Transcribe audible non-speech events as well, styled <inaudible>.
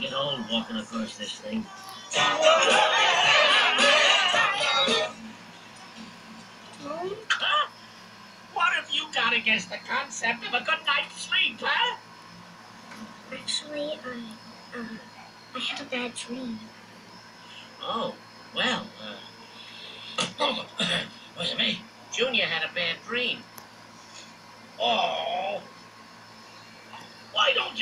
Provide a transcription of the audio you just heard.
get old walking across this thing. Huh? What have you got against the concept of a good night's sleep, huh? Actually, I, uh, I had a bad dream. Oh, well, uh. <coughs> Oh, <coughs> was it me? Junior had a bad dream. Oh. Why don't you